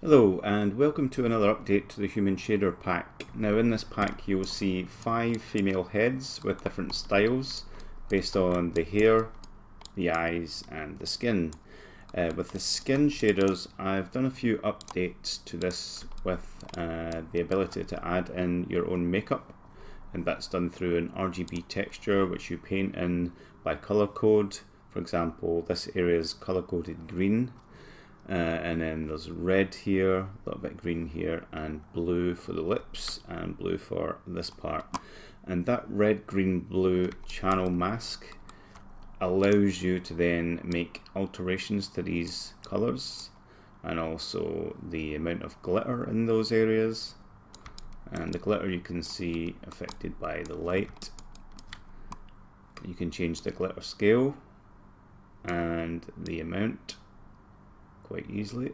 Hello and welcome to another update to the Human Shader pack. Now in this pack you'll see five female heads with different styles based on the hair, the eyes and the skin. Uh, with the skin shaders I've done a few updates to this with uh, the ability to add in your own makeup and that's done through an RGB texture which you paint in by color code. For example this area is color coded green uh, and then there's red here, a little bit green here, and blue for the lips, and blue for this part. And that red, green, blue channel mask allows you to then make alterations to these colors and also the amount of glitter in those areas. And the glitter you can see affected by the light. You can change the glitter scale and the amount quite easily.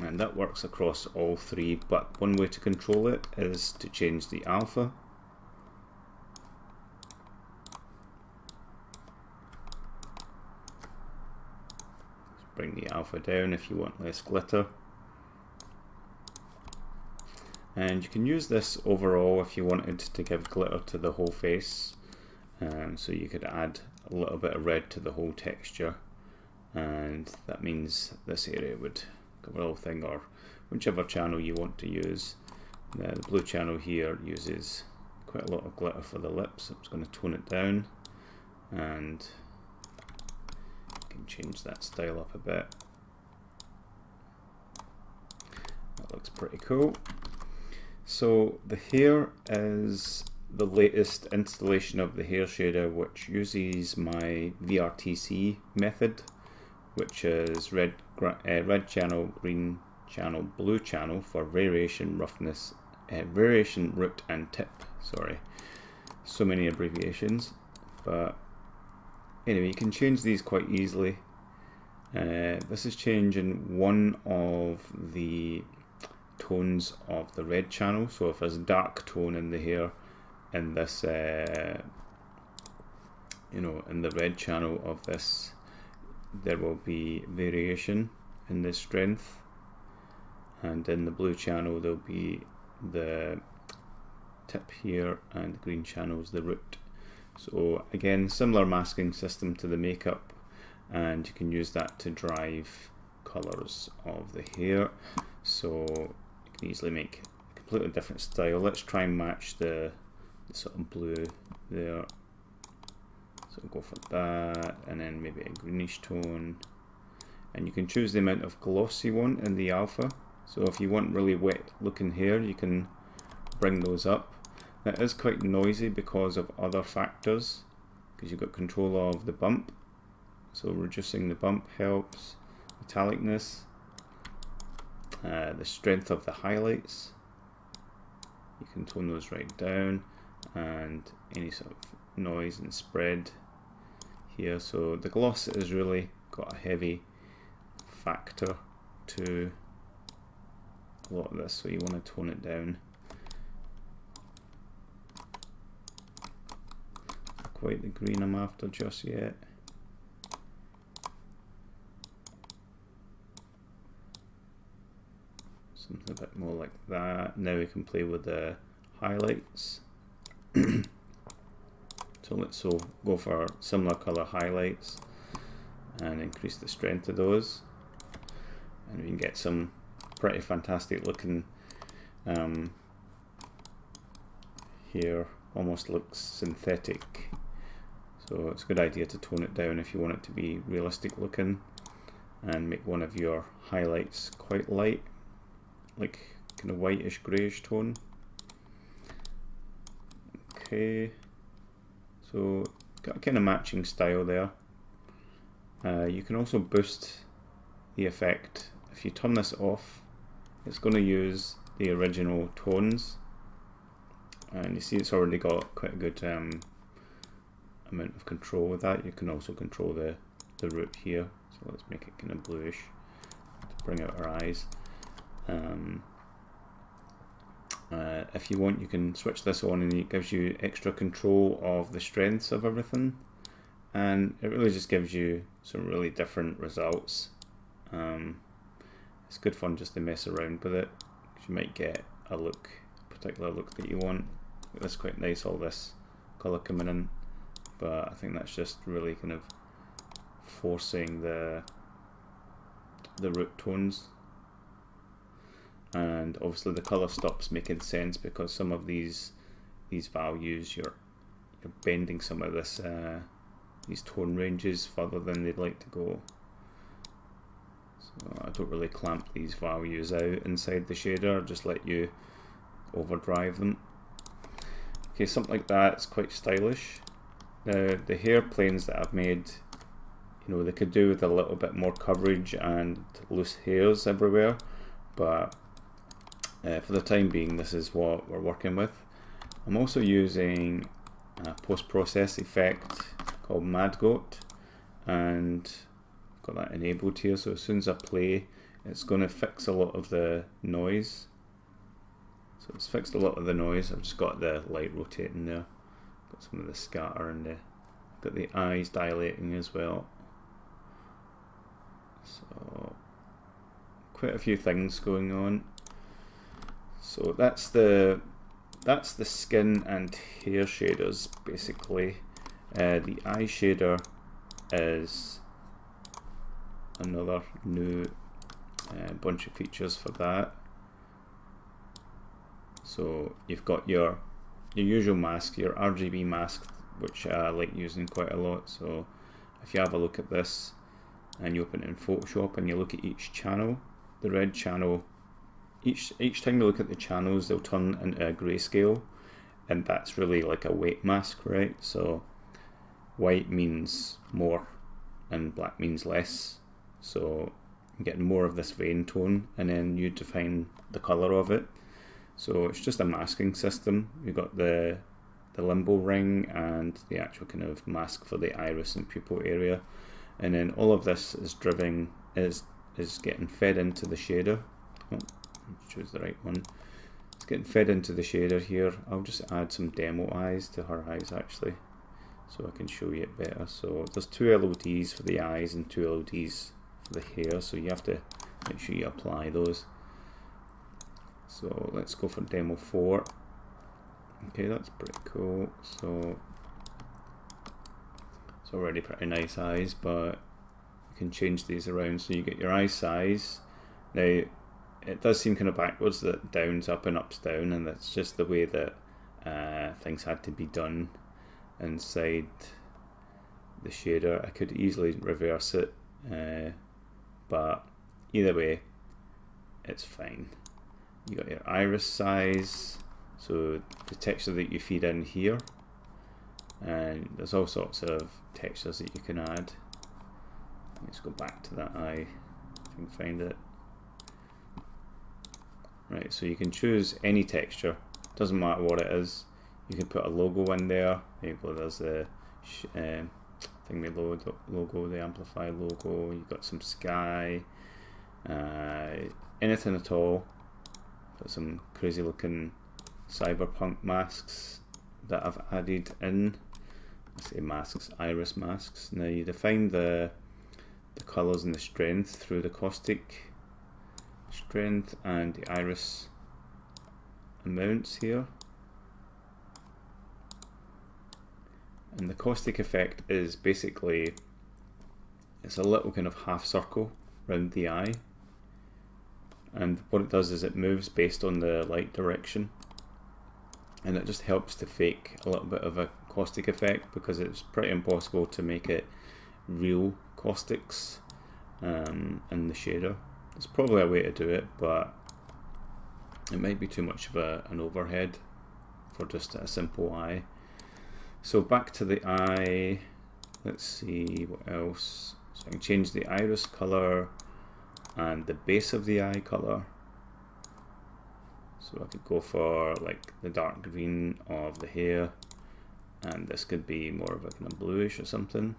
And that works across all three, but one way to control it is to change the alpha. Let's bring the alpha down if you want less glitter. And you can use this overall if you wanted to give glitter to the whole face. Um, so you could add a little bit of red to the whole texture and that means this area would cover the whole thing or whichever channel you want to use. the blue channel here uses quite a lot of glitter for the lips. so I'm just going to tone it down and can change that style up a bit. That looks pretty cool. So the hair is the latest installation of the hair shader which uses my VRTC method which is red, uh, red channel, green channel, blue channel for variation, roughness, uh, variation, root and tip. Sorry, so many abbreviations, but anyway, you can change these quite easily. Uh, this is changing one of the tones of the red channel. So if there's a dark tone in the hair in this, uh, you know, in the red channel of this there will be variation in the strength and in the blue channel there'll be the tip here and the green channel is the root. So again similar masking system to the makeup and you can use that to drive colors of the hair. So you can easily make a completely different style. Let's try and match the, sort of blue there so go for that, and then maybe a greenish tone. And you can choose the amount of gloss you want in the alpha. So if you want really wet looking hair, you can bring those up. That is quite noisy because of other factors, because you've got control of the bump. So reducing the bump helps. Metallicness, uh, the strength of the highlights. You can tone those right down and any sort of noise and spread here. So the gloss has really got a heavy factor to a lot of this, so you want to tone it down. Not quite the green I'm after just yet. Something a bit more like that. Now we can play with the highlights. So let's so go for similar color highlights and increase the strength of those. And we can get some pretty fantastic looking um, here, almost looks synthetic. So it's a good idea to tone it down if you want it to be realistic looking and make one of your highlights quite light, like kind of whitish greyish tone. Okay. So got a kind of matching style there. Uh, you can also boost the effect. If you turn this off, it's going to use the original tones. And you see it's already got quite a good um, amount of control with that. You can also control the, the root here. So let's make it kind of bluish to bring out our eyes. Um, uh, if you want, you can switch this on and it gives you extra control of the strengths of everything. And it really just gives you some really different results. Um, it's good fun just to mess around with it. You might get a look, a particular look that you want. That's quite nice, all this colour coming in, but I think that's just really kind of forcing the the root tones and obviously the color stops making sense because some of these these values you're you're bending some of this uh, these tone ranges further than they'd like to go. So I don't really clamp these values out inside the shader just let you overdrive them. Okay something like that is quite stylish. Now the hair planes that I've made you know they could do with a little bit more coverage and loose hairs everywhere but uh, for the time being this is what we're working with. I'm also using a post-process effect called MadGoat and I've got that enabled here. So as soon as I play it's going to fix a lot of the noise. So it's fixed a lot of the noise. I've just got the light rotating there. Got some of the scatter and the got the eyes dilating as well. So quite a few things going on so that's the that's the skin and hair shaders basically. Uh, the eye shader is another new uh, bunch of features for that. So you've got your your usual mask your RGB mask which I like using quite a lot. So if you have a look at this and you open it in Photoshop and you look at each channel the red channel each each time you look at the channels they'll turn into a grayscale and that's really like a weight mask right? So white means more and black means less. So I'm getting more of this vein tone and then you define the color of it. So it's just a masking system. You've got the the limbo ring and the actual kind of mask for the iris and pupil area. And then all of this is driven is is getting fed into the shader. Oh, choose the right one. It's getting fed into the shader here. I'll just add some demo eyes to her eyes actually so I can show you it better. So there's two LODs for the eyes and two LODs for the hair so you have to make sure you apply those. So let's go for demo 4 okay that's pretty cool. So it's already pretty nice eyes but you can change these around so you get your eye size. Now it does seem kind of backwards that down's up and up's down and that's just the way that uh, things had to be done inside the shader. I could easily reverse it uh, but either way it's fine. You got your iris size so the texture that you feed in here and there's all sorts of textures that you can add. Let's go back to that eye if I can find it right so you can choose any texture. Doesn't matter what it is. You can put a logo in there. There you go there's the um, thing the logo, logo the amplify logo. You've got some sky uh, anything at all. Got some crazy looking cyberpunk masks that I've added in. I say masks, iris masks. Now you define the the colours and the strength through the caustic strength and the iris amounts here. And the caustic effect is basically it's a little kind of half circle around the eye. And what it does is it moves based on the light direction. And it just helps to fake a little bit of a caustic effect because it's pretty impossible to make it real caustics um, in the shader it's probably a way to do it, but it might be too much of a, an overhead for just a simple eye. So back to the eye, let's see what else. So I can change the iris color and the base of the eye color. So I could go for like the dark green of the hair and this could be more of a kind of bluish or something.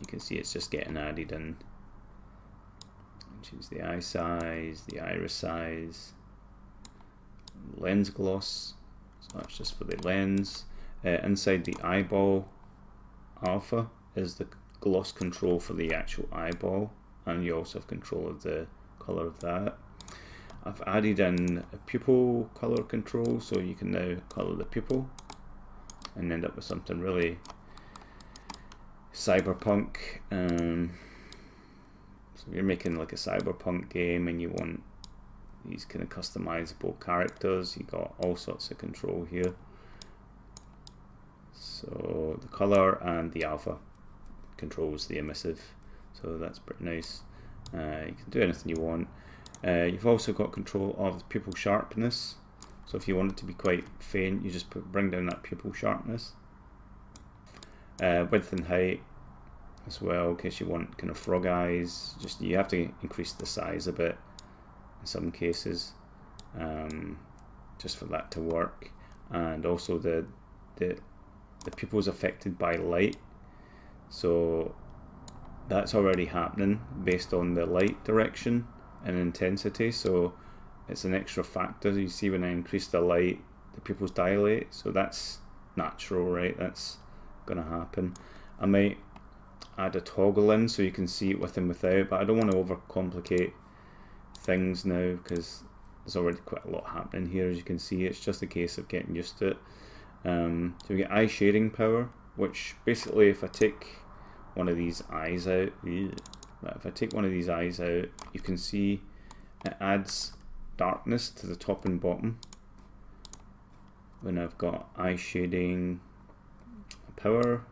You can see it's just getting added in choose the eye size, the iris size, lens gloss, so that's just for the lens. Uh, inside the eyeball alpha is the gloss control for the actual eyeball and you also have control of the color of that. I've added in a pupil color control so you can now color the pupil and end up with something really cyberpunk. Um, so you're making like a cyberpunk game and you want these kind of customizable characters, you got all sorts of control here. So the color and the alpha controls the emissive, so that's pretty nice. Uh, you can do anything you want. Uh, you've also got control of the pupil sharpness. So if you want it to be quite faint, you just put, bring down that pupil sharpness. Uh, width and height as well, in case you want kind of frog eyes. Just you have to increase the size a bit in some cases, um, just for that to work. And also the the the pupils affected by light. So that's already happening based on the light direction and intensity so it's an extra factor you see when I increase the light the pupils dilate so that's natural right that's gonna happen I might add a toggle in so you can see it with and without but I don't want to overcomplicate things now because there's already quite a lot happening here as you can see it's just a case of getting used to it um, so we get eye shading power which basically if I take one of these eyes out if I take one of these eyes out, you can see it adds darkness to the top and bottom. When I've got eye shading power,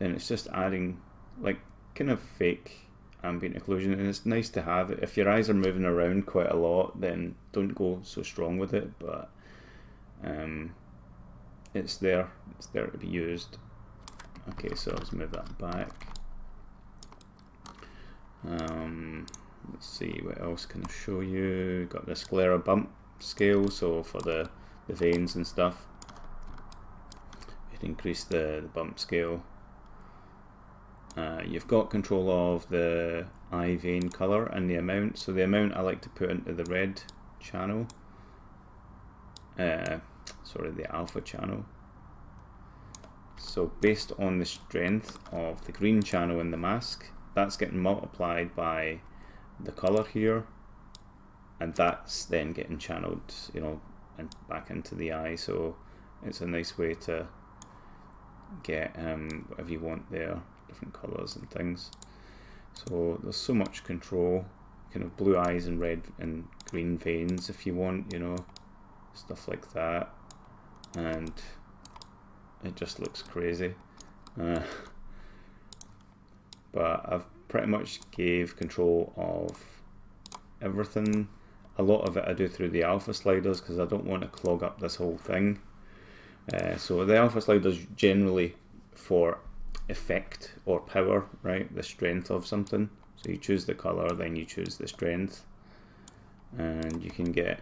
then it's just adding like kind of fake ambient occlusion and it's nice to have it. If your eyes are moving around quite a lot, then don't go so strong with it, but um, it's there, it's there to be used. Okay, so let's move that back. Um, let's see what else can I show you. Got the sclera bump scale, so for the, the veins and stuff. You can increase the, the bump scale. Uh, you've got control of the eye vein color and the amount. So the amount I like to put into the red channel. Uh, sorry, the alpha channel. So based on the strength of the green channel in the mask, that's getting multiplied by the color here and that's then getting channeled you know and back into the eye so it's a nice way to get um, whatever you want there different colors and things so there's so much control kind of blue eyes and red and green veins if you want you know stuff like that and it just looks crazy uh, but I've pretty much gave control of everything. A lot of it I do through the alpha sliders because I don't want to clog up this whole thing. Uh, so the alpha sliders generally for effect or power, right? The strength of something. So you choose the color, then you choose the strength, and you can get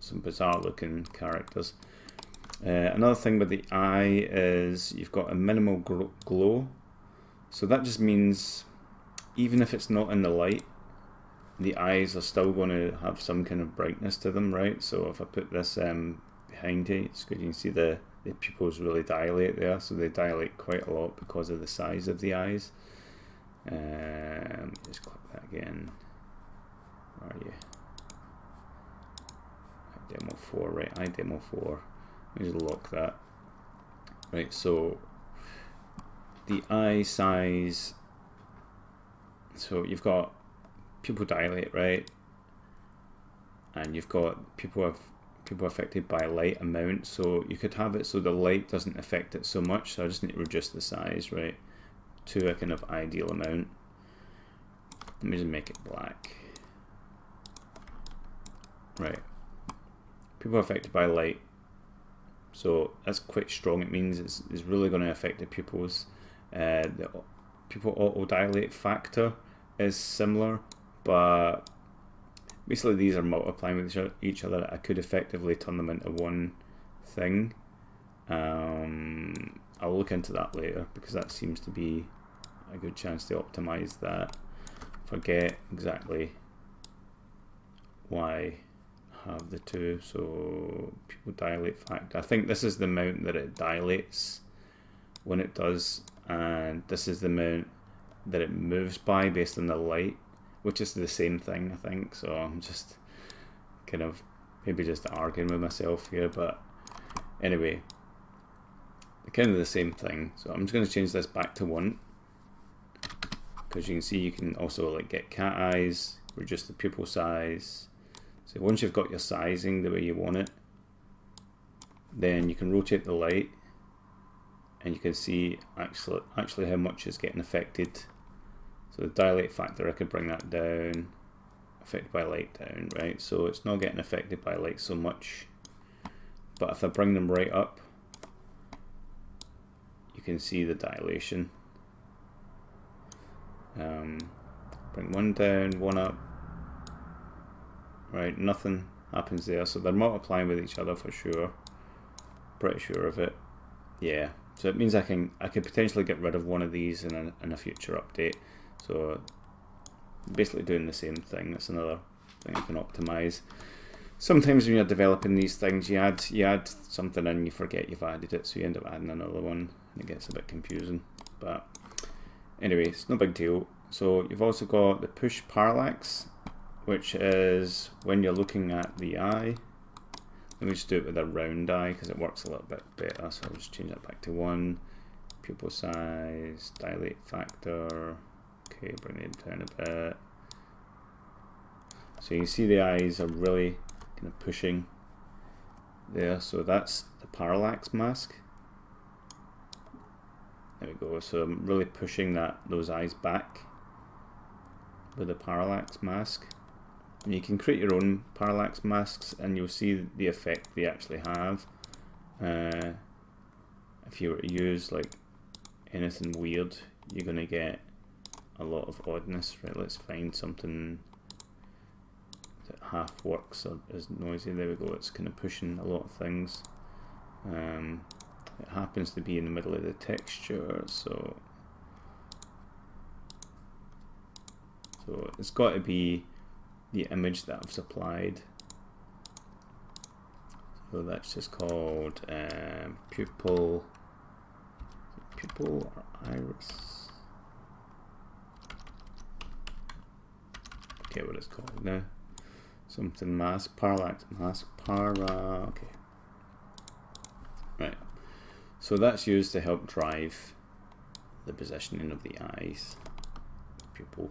some bizarre looking characters. Uh, another thing with the eye is you've got a minimal glow so that just means even if it's not in the light, the eyes are still going to have some kind of brightness to them, right? So if I put this um, behind it, it's good. You can see the, the pupils really dilate there. So they dilate quite a lot because of the size of the eyes. Um, just click that again. Where are you? Demo 4, right? I demo 4. Let me just lock that. Right, so the eye size, so you've got pupil dilate, right? And you've got people have pupil affected by light amount, so you could have it so the light doesn't affect it so much. So I just need to reduce the size, right, to a kind of ideal amount. Let me just make it black. Right. Pupil affected by light. So that's quite strong. It means it's, it's really going to affect the pupils. Uh, the pupil auto dilate factor is similar, but basically these are multiplying with each other. I could effectively turn them into one thing. Um, I'll look into that later because that seems to be a good chance to optimize that. Forget exactly why have the two. So pupil dilate factor. I think this is the amount that it dilates when it does and this is the amount that it moves by based on the light which is the same thing, I think. So I'm just kind of maybe just arguing with myself here, but anyway, kind of the same thing. So I'm just going to change this back to 1 because you can see you can also like get cat eyes, reduce the pupil size. So once you've got your sizing the way you want it, then you can rotate the light and you can see actually actually how much is getting affected. So the dilate factor, I could bring that down, affected by light down, right? So it's not getting affected by light so much. But if I bring them right up, you can see the dilation. Um, bring one down, one up. Right, nothing happens there. So they're multiplying with each other for sure. Pretty sure of it. Yeah, so it means I can I could potentially get rid of one of these in a, in a future update. So basically doing the same thing. That's another thing you can optimize. Sometimes when you're developing these things, you add you add something and you forget you've added it, so you end up adding another one, and it gets a bit confusing. But anyway, it's no big deal. So you've also got the push parallax, which is when you're looking at the eye let me just do it with a round eye because it works a little bit better. So I'll just change that back to one. Pupil size, dilate factor. Okay, bring it down a bit. So you see the eyes are really kind of pushing there. So that's the parallax mask. There we go. So I'm really pushing that those eyes back with the parallax mask. And you can create your own parallax masks and you'll see the effect they actually have. Uh, if you were to use like anything weird, you're going to get a lot of oddness. Right, let's find something that half works or is noisy. There we go, it's kind of pushing a lot of things. Um, it happens to be in the middle of the texture, so so it's got to be the image that I've supplied. So that's just called um, pupil, pupil or iris. Okay, what it's called? Now. Something mask, parallax mask, para, okay. Right, so that's used to help drive the positioning of the eyes, pupil,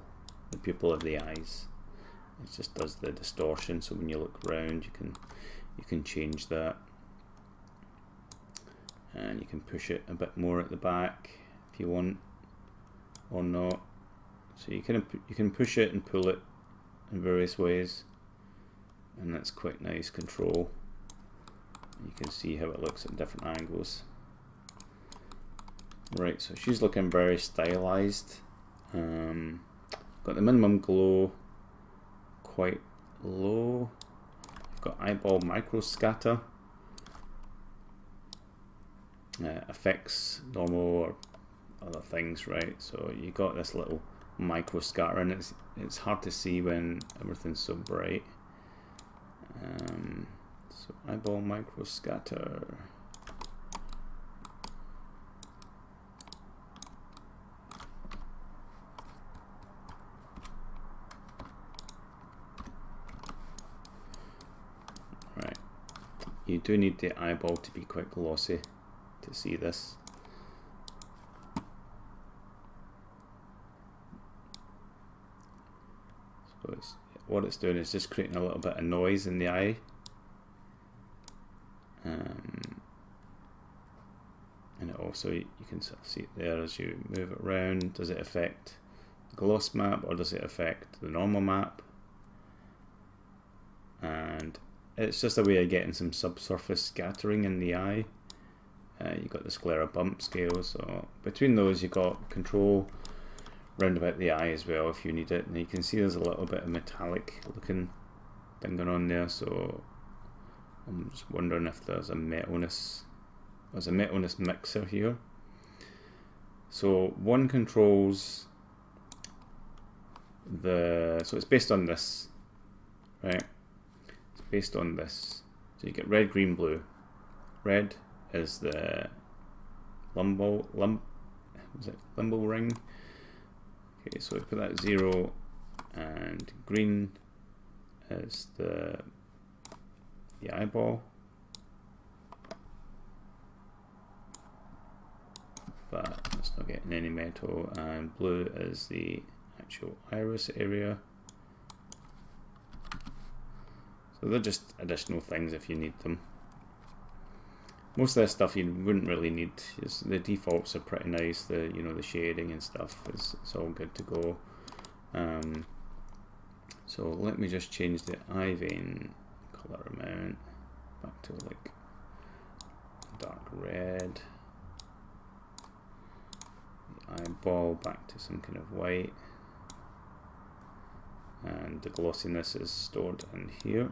the pupil of the eyes. It just does the distortion so when you look around you can you can change that. And you can push it a bit more at the back if you want or not. So you can you can push it and pull it in various ways and that's quite nice control you can see how it looks at different angles right so she's looking very stylized um, got the minimum glow quite low. You've got eyeball micro scatter. Uh, affects normal or other things, right? So you got this little micro scatter and it's it's hard to see when everything's so bright. Um, so eyeball micro scatter. Right you do need the eyeball to be quite glossy to see this. So it's, what it's doing is just creating a little bit of noise in the eye. Um, and it also, you can sort of see it there as you move it around. Does it affect the gloss map or does it affect the normal map? And it's just a way of getting some subsurface scattering in the eye. Uh, you've got the sclera bump scale, so between those you've got control round about the eye as well if you need it. And you can see there's a little bit of metallic looking thing going on there, so I'm just wondering if there's a metalness, there's a metalness mixer here. So one controls the, so it's based on this, right? It's based on this. So you get red, green, blue. Red is the lumbo lim was it limbo ring. Okay, so we put that zero and green is the the eyeball. But it's not getting any metal and blue is the actual iris area. So they're just additional things if you need them. Most of this stuff you wouldn't really need. It's, the defaults are pretty nice. The you know the shading and stuff is it's all good to go. Um, so let me just change the eye vein color amount back to like dark red. The eyeball back to some kind of white. And the glossiness is stored in here.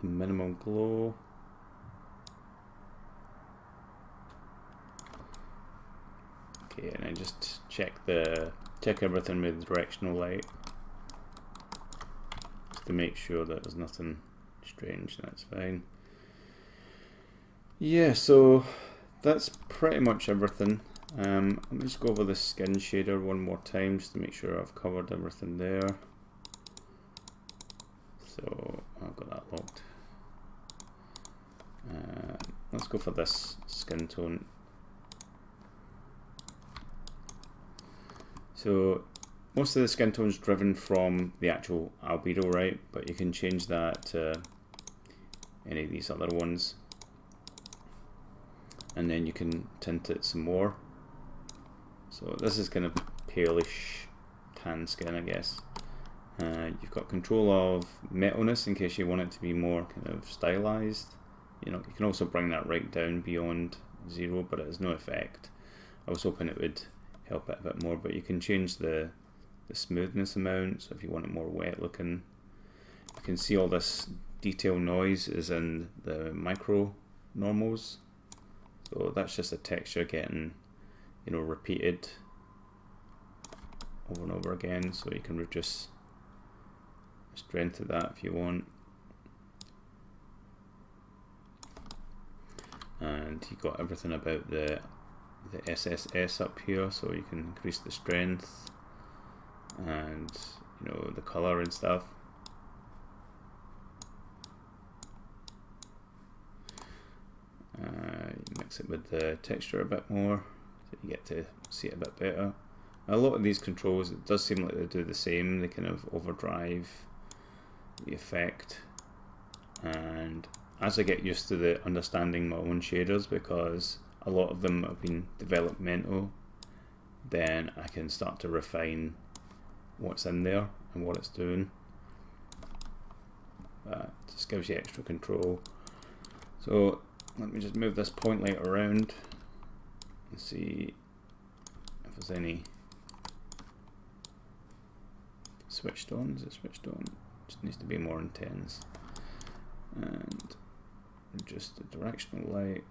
The minimum glow. Okay, and I just check the check everything with directional light just to make sure that there's nothing strange. That's fine. Yeah, so that's pretty much everything. Um, let me just go over the skin shader one more time just to make sure I've covered everything there. So I've got that locked. Uh, let's go for this skin tone So most of the skin tone is driven from the actual albedo, right? But you can change that to any of these other ones. And then you can tint it some more. So this is kind of palish tan skin, I guess. Uh, you've got control of metalness in case you want it to be more kind of stylized. You know, you can also bring that right down beyond zero, but it has no effect. I was hoping it would help it a bit more, but you can change the, the smoothness amount, so if you want it more wet looking. You can see all this detail noise is in the micro normals, so that's just a texture getting, you know, repeated over and over again, so you can reduce strength of that if you want. And you got everything about the the SSS up here so you can increase the strength and you know the color and stuff. Uh, mix it with the texture a bit more so you get to see it a bit better. A lot of these controls it does seem like they do the same. They kind of overdrive the effect and as I get used to the understanding my own shaders because a lot of them have been developmental, then I can start to refine what's in there and what it's doing. That just gives you extra control. So let me just move this point light around and see if there's any switched on. Is it switched on? Just needs to be more intense. And just the directional light.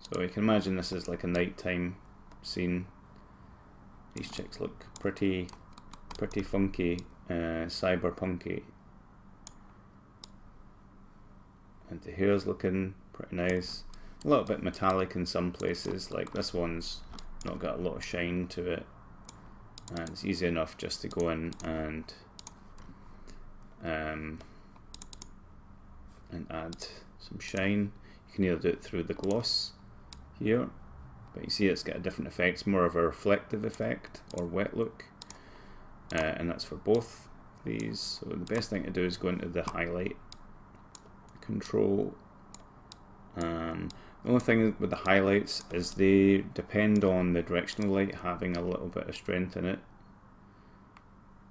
So you can imagine this is like a nighttime scene. These chicks look pretty, pretty funky, uh, cyberpunky. And the hair's looking pretty nice. A little bit metallic in some places, like this one's not got a lot of shine to it. And it's easy enough just to go in and um, and add some shine. You can either do it through the gloss here. But you see it's got a different effect. It's more of a reflective effect or wet look. Uh, and that's for both these. So the best thing to do is go into the highlight control. Um, the only thing with the highlights is they depend on the directional light having a little bit of strength in it.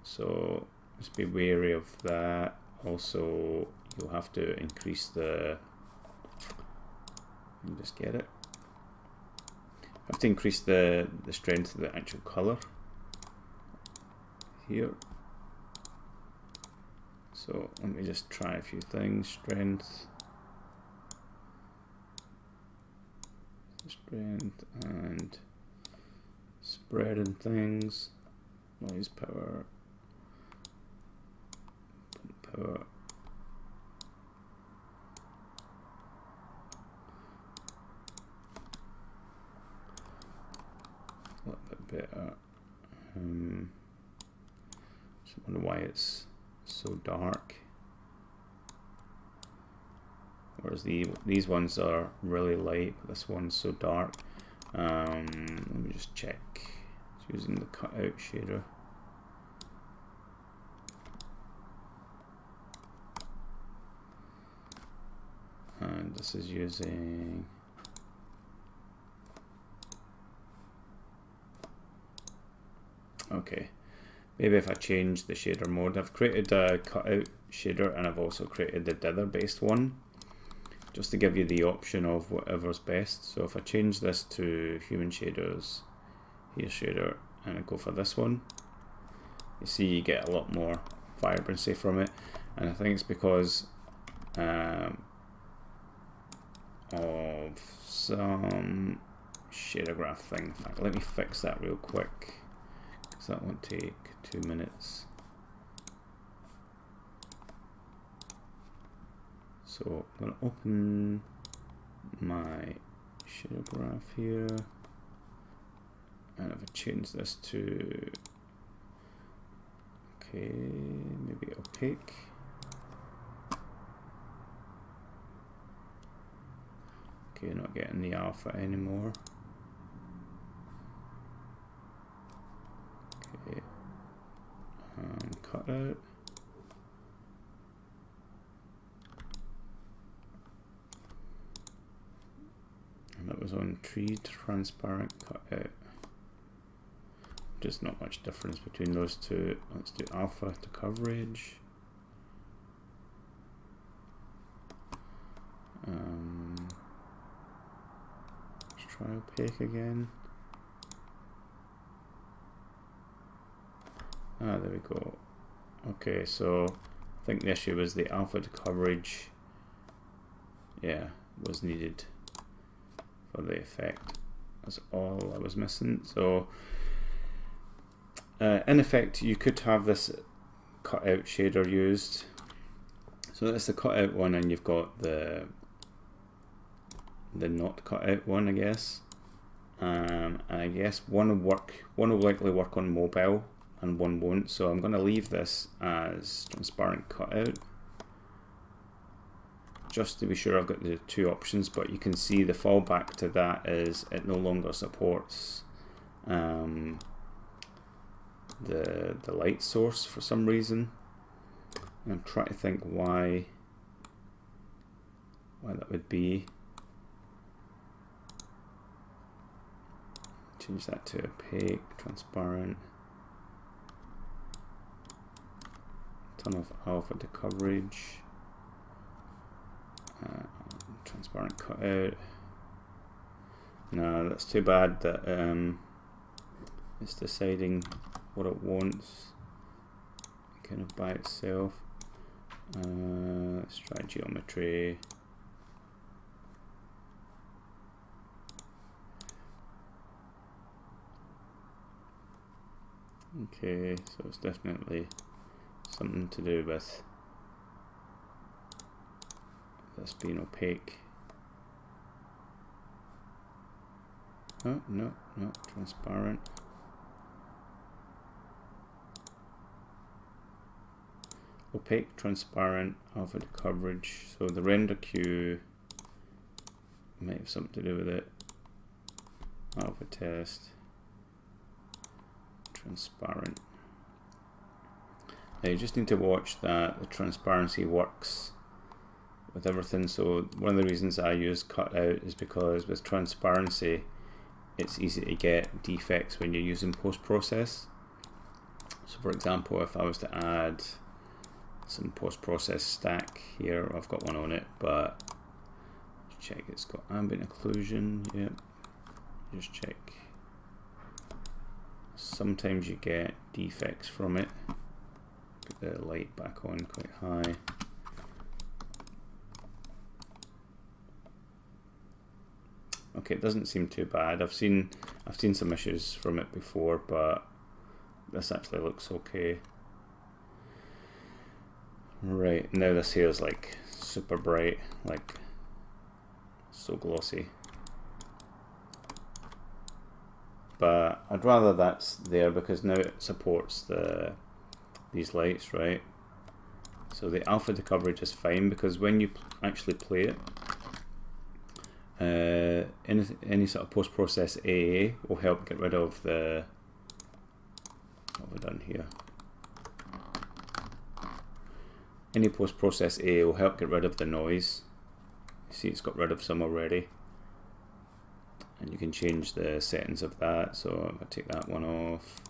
So just be wary of that. Also, you'll have to increase the, just get it, I have to increase the, the strength of the actual color here. So let me just try a few things. Strength, strength, and spread and things. Noise power, power. a little bit better. Um, just wonder why it's so dark. Whereas the these ones are really light, but this one's so dark. Um, let me just check. It's using the cutout shader. And this is using Okay, maybe if I change the shader mode, I've created a cutout shader and I've also created the dither based one just to give you the option of whatever's best. So if I change this to human shaders, here shader, and I go for this one, you see you get a lot more vibrancy from it. And I think it's because um, of some shader graph thing. In fact, let me fix that real quick so that won't take two minutes. So I'm going to open my shader graph here. And if I change this to okay maybe opaque. Okay not getting the alpha anymore um, cut out. And that was on tree transparent cut out. Just not much difference between those two. Let's do alpha to coverage. Um, let's try opaque again. Ah, there we go. Okay, so I think the issue was the alpha coverage, yeah, was needed for the effect. That's all I was missing. So, uh, in effect, you could have this cutout shader used. So that's the cutout one, and you've got the the not cutout one, I guess. Um, and I guess one work. One will likely work on mobile and one won't. So I'm going to leave this as transparent cutout just to be sure I've got the two options but you can see the fallback to that is it no longer supports um, the, the light source for some reason. I'm trying to think why why that would be. Change that to opaque, transparent. Ton of alpha to coverage. Uh, transparent cutout. No, that's too bad that um, it's deciding what it wants kind of by itself. Uh, let's try geometry. Okay, so it's definitely something to do with this being opaque. Oh, no, no, transparent. Opaque, transparent, alpha to coverage. So the render queue might have something to do with it. Alpha test, transparent. Now you just need to watch that the transparency works with everything. So one of the reasons I use cutout is because with transparency it's easy to get defects when you're using post-process. So for example, if I was to add some post-process stack here, I've got one on it, but check it's got ambient occlusion, yep, just check. Sometimes you get defects from it the light back on quite high. Okay, it doesn't seem too bad. I've seen I've seen some issues from it before, but this actually looks okay. Right, now this here is like super bright, like so glossy. but I'd rather that's there because now it supports the these lights, right? So the alpha to coverage is fine because when you actually play it, uh, any, any sort of post-process AA will help get rid of the, what have we done here? Any post-process AA will help get rid of the noise. You see it's got rid of some already. And you can change the settings of that. So I take that one off,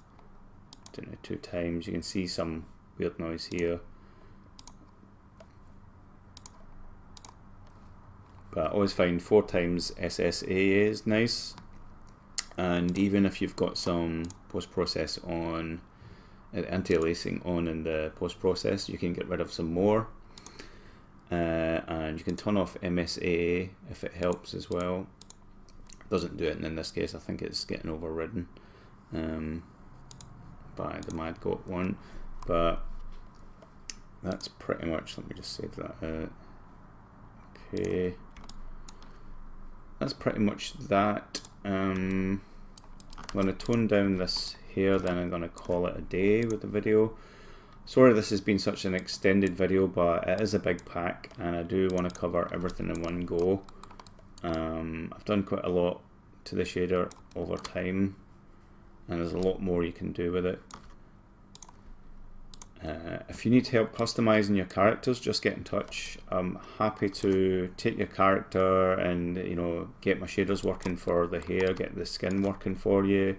do it two times, you can see some weird noise here. but I always find four times SSAA is nice. And even if you've got some post-process on uh, anti-aliasing on in the post-process you can get rid of some more. Uh, and you can turn off MSAA if it helps as well. Doesn't do it and in this case. I think it's getting overridden. Um, by the MadGoat one but that's pretty much let me just save that out okay that's pretty much that. Um, I'm going to tone down this here, then I'm going to call it a day with the video. Sorry this has been such an extended video, but it is a big pack, and I do want to cover everything in one go. Um, I've done quite a lot to the shader over time, and there's a lot more you can do with it. Uh, if you need help customizing your characters, just get in touch. I'm happy to take your character and you know get my shaders working for the hair, get the skin working for you.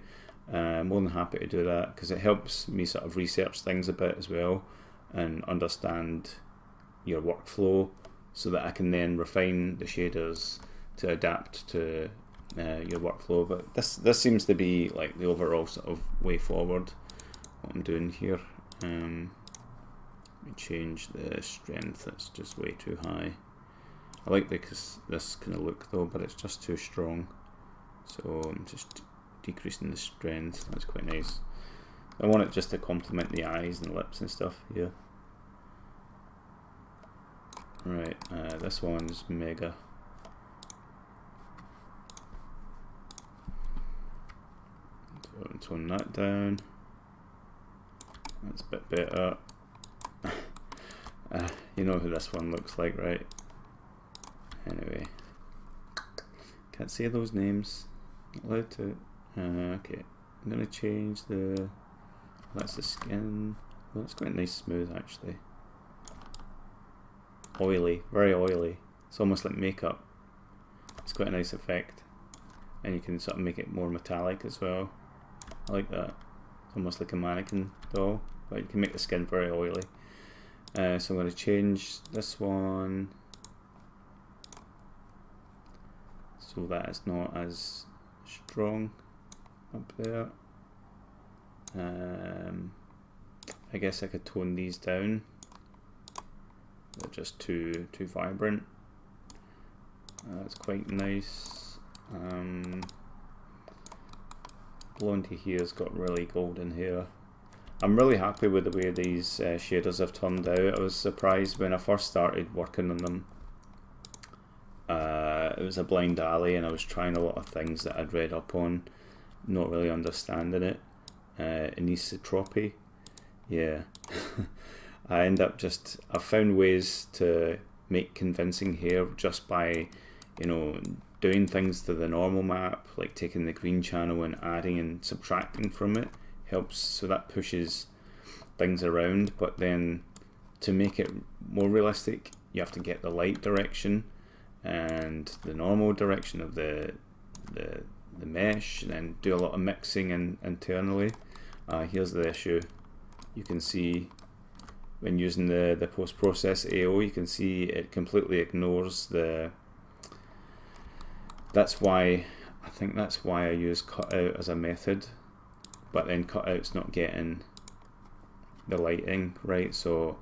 Uh, more than happy to do that because it helps me sort of research things a bit as well and understand your workflow so that I can then refine the shaders to adapt to uh, your workflow. But this this seems to be like the overall sort of way forward. What I'm doing here. Um, change the strength, that's just way too high. I like this, this kind of look though, but it's just too strong. So I'm just decreasing the strength, that's quite nice. I want it just to complement the eyes and lips and stuff here. Right, uh, this one's mega. Tone that down. That's a bit better. uh, you know who this one looks like, right? Anyway. Can't say those names. Not allowed to. Uh, okay. I'm going to change the... That's the skin. Well, it's quite nice smooth, actually. Oily. Very oily. It's almost like makeup. It's quite a nice effect. And you can sort of make it more metallic as well. I like that. It's almost like a mannequin doll but you can make the skin very oily. Uh, so I'm going to change this one so that it's not as strong up there. Um, I guess I could tone these down. They're just too too vibrant. Uh, that's quite nice. Um, Blondie here's got really golden hair. I'm really happy with the way these uh, shaders have turned out. I was surprised when I first started working on them. Uh, it was a blind alley and I was trying a lot of things that I'd read up on, not really understanding it. Uh, anisotropy, yeah. I end up just, I found ways to make convincing hair just by, you know, doing things to the normal map, like taking the green channel and adding and subtracting from it helps. So that pushes things around but then to make it more realistic you have to get the light direction and the normal direction of the the, the mesh and then do a lot of mixing in, internally. Uh, here's the issue. You can see when using the, the post-process AO you can see it completely ignores the that's why I think that's why I use cutout as a method but then cutout's not getting the lighting right? So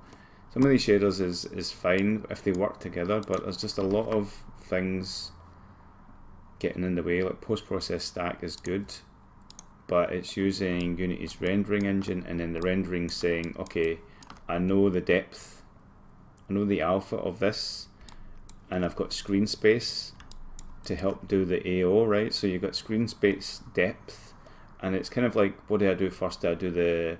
some of these shaders is is fine if they work together but there's just a lot of things getting in the way. Like post-process stack is good but it's using Unity's rendering engine and then the rendering saying okay I know the depth I know the alpha of this and I've got screen space to help do the AO right so you've got screen space depth and it's kind of like what do I do first? Do I do the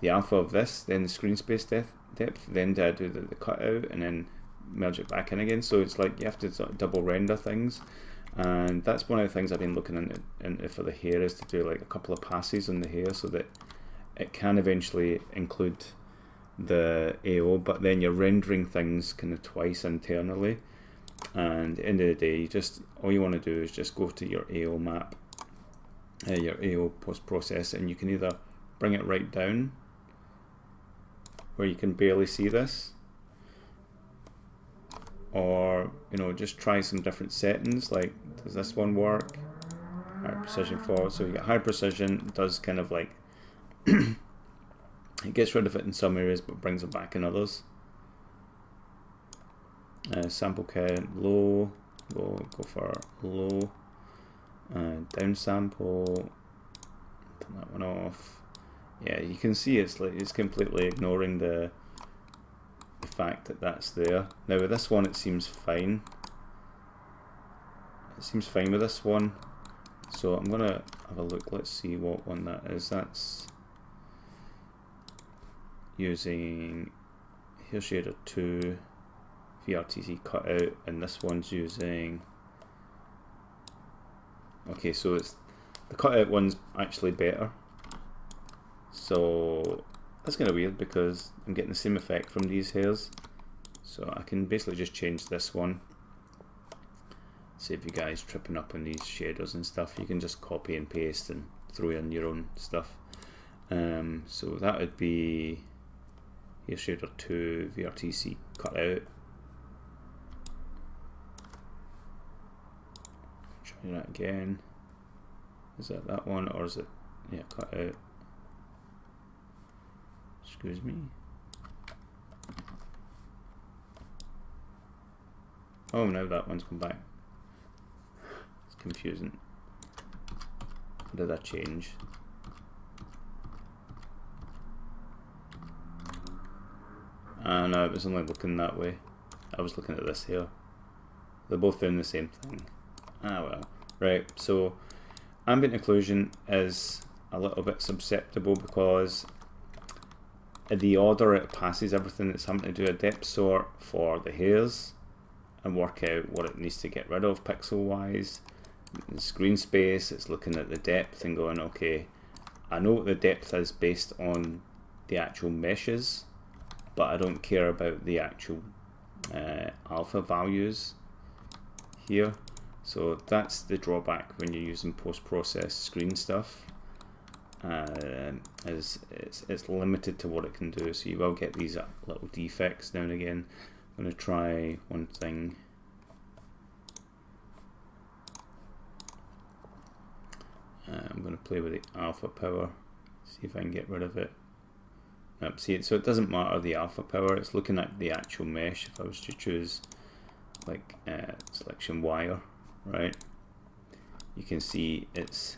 the alpha of this, then the screen space depth, depth then do I do the, the cutout and then merge it back in again? So it's like you have to sort of double render things and that's one of the things I've been looking into, into for the hair is to do like a couple of passes on the hair so that it can eventually include the AO but then you're rendering things kind of twice internally and at the end of the day you just all you want to do is just go to your AO map uh, your AO post process and you can either bring it right down where you can barely see this or you know just try some different settings like does this one work? High precision forward. So you get high precision does kind of like it gets rid of it in some areas but brings it back in others uh, sample count low go go for low uh, down sample turn that one off yeah you can see it's like it's completely ignoring the the fact that that's there. Now with this one it seems fine. It seems fine with this one. So I'm to have a look, let's see what one that is. That's using Shader 2 VRTC cutout and this one's using okay so it's the cutout one's actually better so that's kind of weird because I'm getting the same effect from these hairs. So I can basically just change this one. Save you guys tripping up on these shaders and stuff. You can just copy and paste and throw in your own stuff. Um, so that would be here shader 2 VRTC cut out. Try that again. Is that that one or is it yeah cut out? Excuse me. Oh no, that one's come back. It's confusing. did that change? Ah no, it was only looking that way. I was looking at this here. They're both doing the same thing. Ah well. Right, so ambient occlusion is a little bit susceptible because the order it passes everything that's having to do a depth sort for the hairs and work out what it needs to get rid of pixel wise. The screen space, it's looking at the depth and going, okay, I know what the depth is based on the actual meshes, but I don't care about the actual uh, alpha values here. So that's the drawback when you're using post-process screen stuff uh, it's, it's limited to what it can do. So you will get these little defects now and again. I'm going to try one thing. Uh, I'm going to play with the alpha power see if I can get rid of it. Um, see it so it doesn't matter the alpha power it's looking at the actual mesh. If I was to choose like uh, selection wire right you can see it's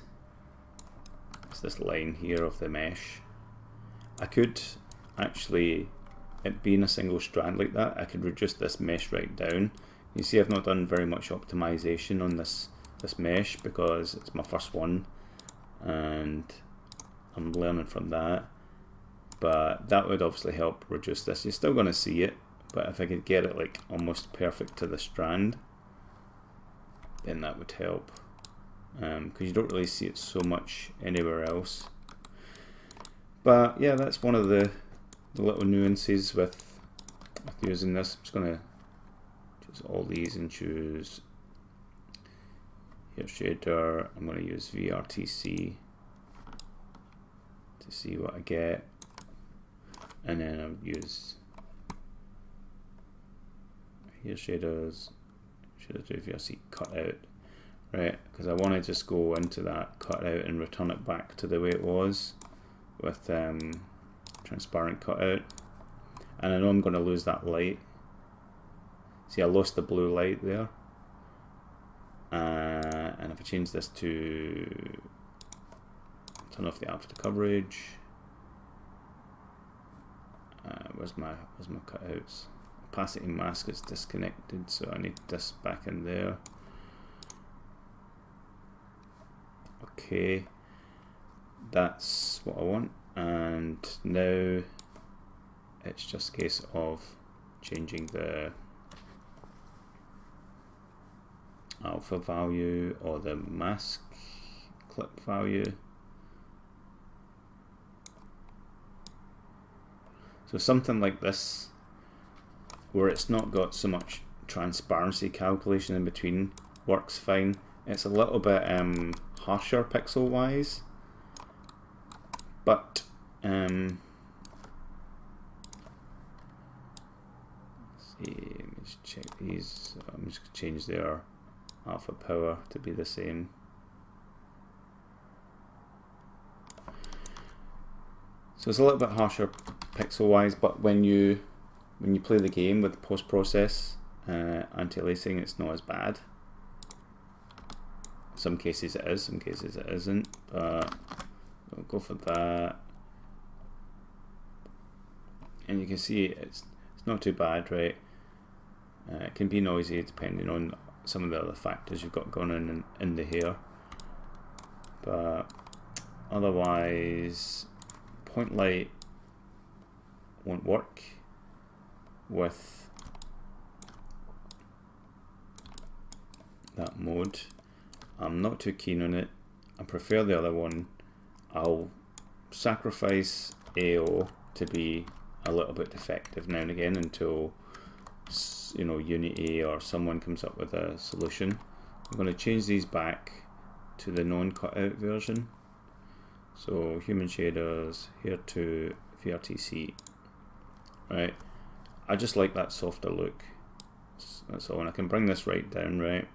it's this line here of the mesh. I could actually, it being a single strand like that, I could reduce this mesh right down. You see I've not done very much optimization on this, this mesh because it's my first one and I'm learning from that. But that would obviously help reduce this. You're still going to see it, but if I could get it like almost perfect to the strand, then that would help because um, you don't really see it so much anywhere else. But yeah, that's one of the, the little nuances with, with using this. I'm just going to choose all these and choose here shader. I'm going to use VRTC to see what I get. And then I'll use here shaders, shader do VRTC cutout right? Because I want to just go into that cutout and return it back to the way it was with um, transparent cutout and I know I'm going to lose that light. See I lost the blue light there. Uh, and if I change this to turn off the after coverage. Uh, where's my where's my cutouts opacity mask is disconnected so I need this back in there. Okay. That's what I want and now it's just a case of changing the alpha value or the mask clip value. So something like this where it's not got so much transparency calculation in between works fine it's a little bit um, harsher pixel wise but um, see, let me just check these. I'm just to change their alpha power to be the same. So it's a little bit harsher pixel wise, but when you when you play the game with post process uh, anti-aliasing, it's not as bad. Some cases it is, some cases it isn't, but we'll go for that. And you can see it's it's not too bad, right? Uh, it can be noisy depending on some of the other factors you've got going on in, in the hair. But otherwise, point light won't work with that mode. I'm not too keen on it. I prefer the other one. I'll sacrifice AO to be a little bit defective now and again until you know Unity or someone comes up with a solution. I'm going to change these back to the non-cutout version. So human shaders here to VRTC. Right, I just like that softer look. That's all, and I can bring this right down. Right,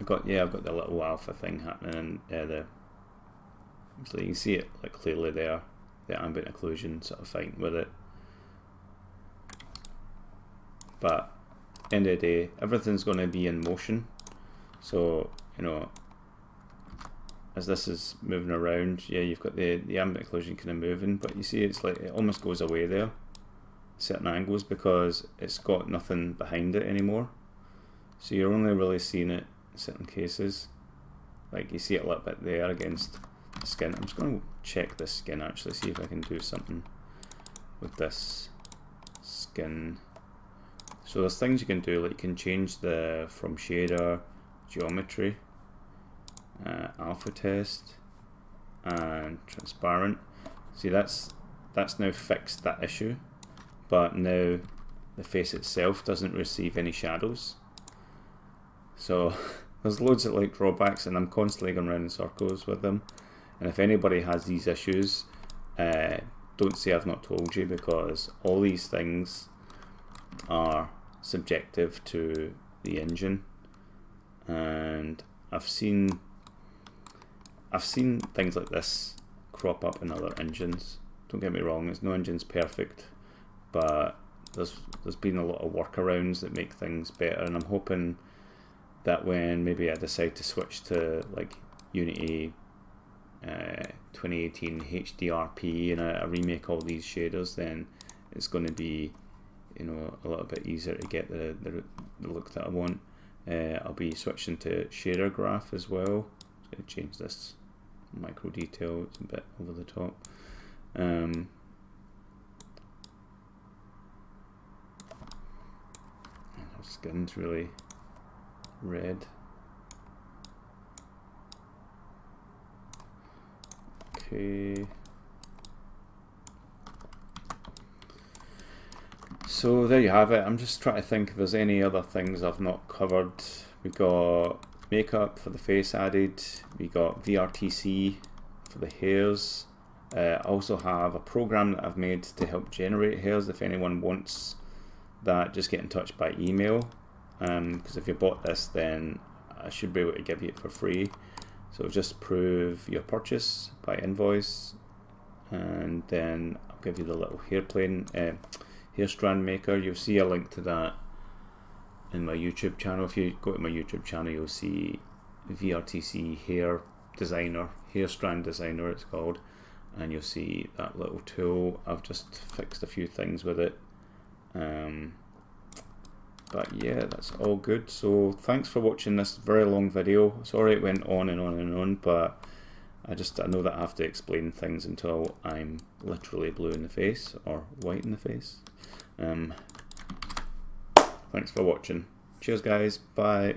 I've got yeah, I've got the little alpha thing happening, and uh, the so you can see it like clearly there the ambient occlusion sort of fine with it. But end of the day, everything's going to be in motion. So, you know, as this is moving around, yeah, you've got the, the ambient occlusion kind of moving, but you see it's like it almost goes away there, certain angles, because it's got nothing behind it anymore. So you're only really seeing it in certain cases. Like you see it a little bit there against skin. I'm just going to check this skin actually, see if I can do something with this skin. So there's things you can do, like you can change the from shader, geometry, uh, alpha test, and transparent. See that's that's now fixed that issue, but now the face itself doesn't receive any shadows. So there's loads of like drawbacks and I'm constantly going around in circles with them. And if anybody has these issues, uh, don't say I've not told you because all these things are subjective to the engine. And I've seen I've seen things like this crop up in other engines. Don't get me wrong, there's no engine's perfect, but there's there's been a lot of workarounds that make things better and I'm hoping that when maybe I decide to switch to like Unity 2018 HDRP and I, I, remake all these shaders, then it's going to be you know a little bit easier to get the, the, the look that I want. Uh, I'll be switching to shader graph as well. Change this micro detail, it's a bit over the top. Um, skin's really red. Okay. So there you have it. I'm just trying to think if there's any other things I've not covered. We got makeup for the face added. We got VRTC for the hairs. Uh, I also have a program that I've made to help generate hairs. If anyone wants that, just get in touch by email. Because um, if you bought this, then I should be able to give you it for free. So just prove your purchase by invoice and then I'll give you the little hairplane, uh, hair strand maker. You'll see a link to that in my YouTube channel. If you go to my YouTube channel, you'll see VRTC hair designer, hair strand designer it's called, and you'll see that little tool. I've just fixed a few things with it. Um, but yeah that's all good so thanks for watching this very long video sorry it went on and on and on but I just I know that I have to explain things until I'm literally blue in the face or white in the face. Um, thanks for watching. Cheers guys, bye.